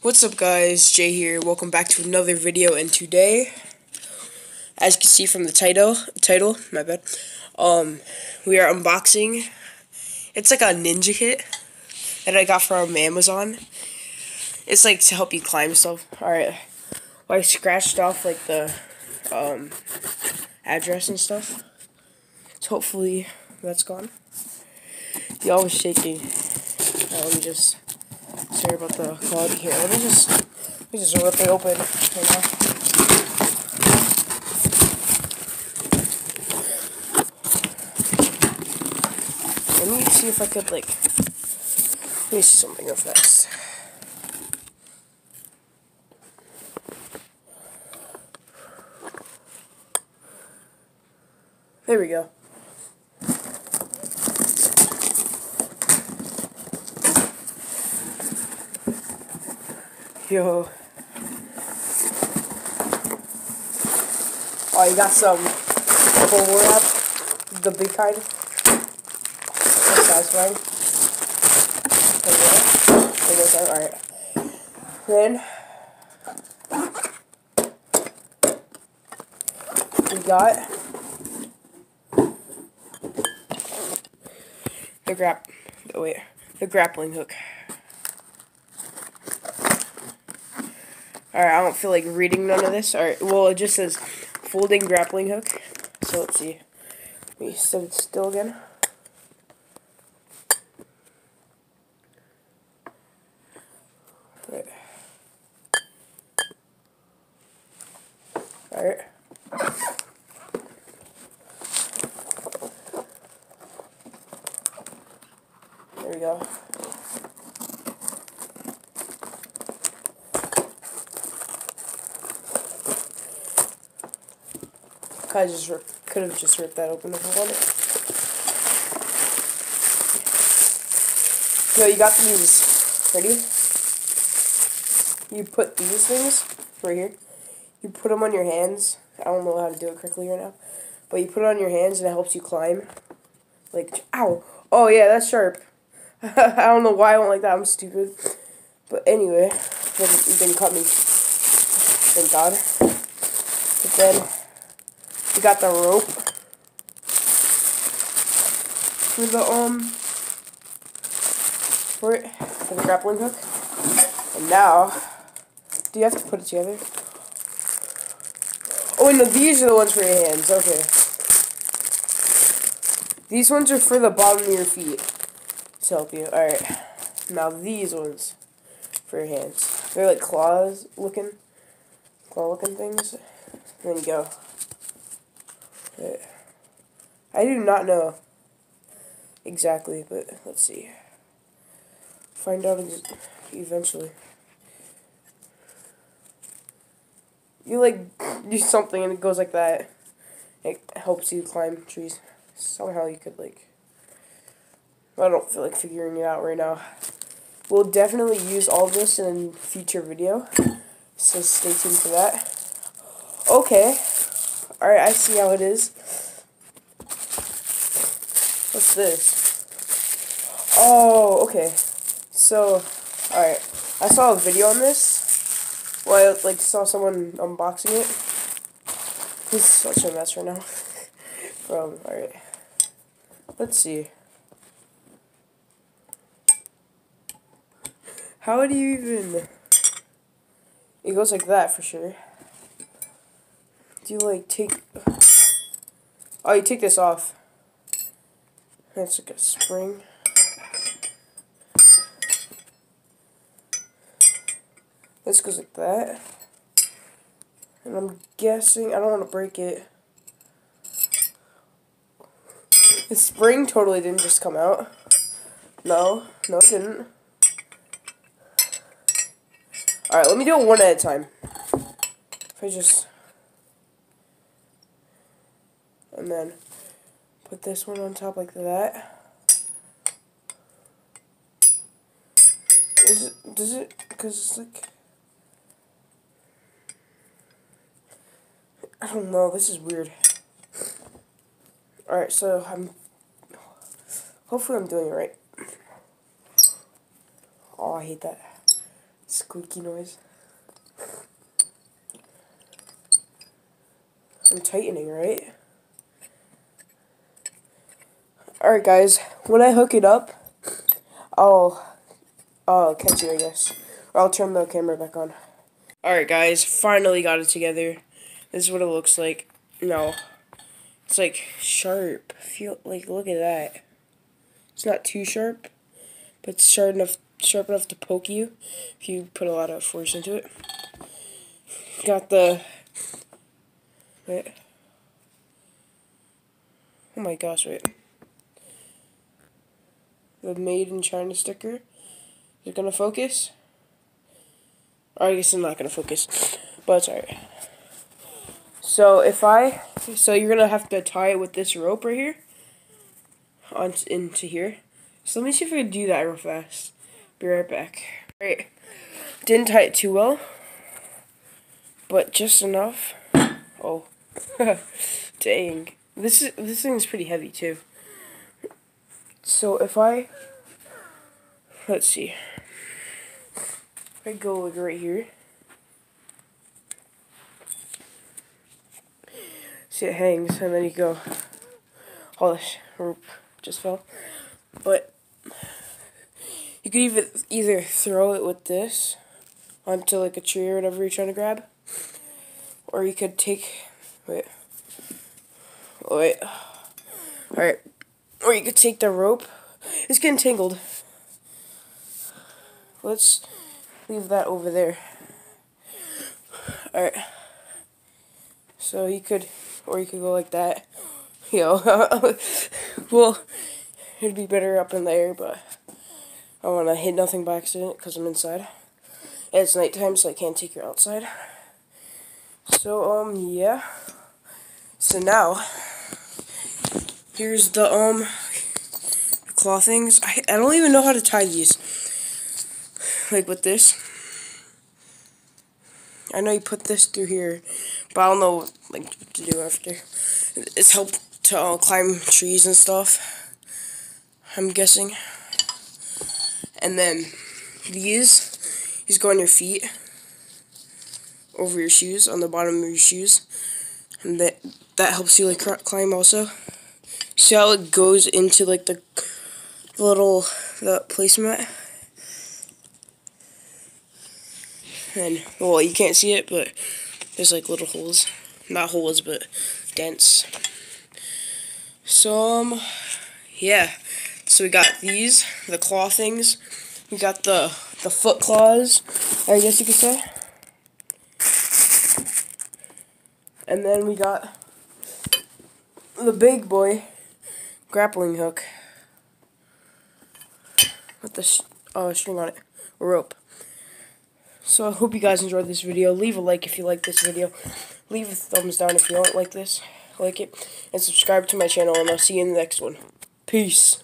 What's up guys, Jay here, welcome back to another video, and today, as you can see from the title, title, my bad, um, we are unboxing, it's like a ninja kit that I got from Amazon, it's like to help you climb stuff, alright, well, I scratched off like the, um, address and stuff, so hopefully that's gone, y'all was shaking, let me just sorry about the quality here. Let me just let me just rip it open. Let me see if I could like let me see something real fast. There we go. Yo. Oh, you got some bubble wrap, the big kind. That's satisfying. There you go. Alright. Then, we got the grap, oh wait, the grappling hook. Alright, I don't feel like reading none of this. Alright, well, it just says folding grappling hook. So let's see. Me set it still again. Right. Alright. There we go. I just could have just ripped that open if I wanted. No, you got these. Ready? You put these things right here. You put them on your hands. I don't know how to do it correctly right now. But you put it on your hands and it helps you climb. Like, ow. Oh, yeah, that's sharp. I don't know why I went like that. I'm stupid. But anyway, it didn't cut me. Thank God. But then... We got the rope for the um for it for the grappling hook. And now, do you have to put it together? Oh no, these are the ones for your hands. Okay. These ones are for the bottom of your feet to help you. Alright. Now these ones for your hands. They're like claws looking, claw looking things. There you go. I do not know exactly, but let's see. Find out eventually. You like do something and it goes like that. It helps you climb trees. Somehow you could like. I don't feel like figuring it out right now. We'll definitely use all this in future video, so stay tuned for that. Okay. Alright, I see how it is. What's this? Oh, okay. So, alright. I saw a video on this. Well, I, like, saw someone unboxing it. This is such a mess right now. From, alright. Let's see. How do you even... It goes like that for sure do you like take oh you take this off. That's like a spring. This goes like that. And I'm guessing I don't want to break it. The spring totally didn't just come out. No no it didn't. Alright let me do it one at a time. If I just and then put this one on top like that. Is it, does it, because it's like, I don't know, this is weird. Alright, so I'm, hopefully I'm doing it right. Oh, I hate that. Squeaky noise. I'm tightening, right? Alright guys, when I hook it up, I'll, I'll catch you I guess. Or I'll turn the camera back on. Alright guys, finally got it together. This is what it looks like. No. It's like sharp. Feel like look at that. It's not too sharp, but it's sharp enough sharp enough to poke you if you put a lot of force into it. Got the wait. Oh my gosh, wait. The made in China sticker. Is it gonna focus? Or I guess I'm not gonna focus. But it's alright. So if I, so you're gonna have to tie it with this rope right here, on into here. So let me see if I can do that real fast. Be right back. Alright, didn't tie it too well, but just enough. Oh, dang! This is this thing's pretty heavy too. So if I, let's see, if I go like right here. See, it hangs, and then you go. Oh, this rope just fell. But you could even either throw it with this onto like a tree or whatever you're trying to grab, or you could take. Wait. Wait. Alright. Or you could take the rope. It's getting tangled. Let's leave that over there. Alright. So you could or you could go like that. Yo, well, it'd be better up in the air, but I want to hit nothing by accident because I'm inside. And it's nighttime, so I can't take you outside. So, um, yeah. So now, here's the, um, claw things. I, I don't even know how to tie these. Like with this. I know you put this through here, but I don't know like what to do after. It's helped to uh, climb trees and stuff. I'm guessing. And then these, these go on your feet, over your shoes, on the bottom of your shoes, and that that helps you like climb also. See how it goes into like the little the placemat. and well you can't see it but there's like little holes. Not holes but dents. So um yeah. So we got these the claw things. We got the the foot claws I guess you could say. And then we got the big boy grappling hook with the uh, string on it, rope. So I hope you guys enjoyed this video. Leave a like if you like this video. Leave a thumbs down if you don't like this. Like it. And subscribe to my channel and I'll see you in the next one. Peace.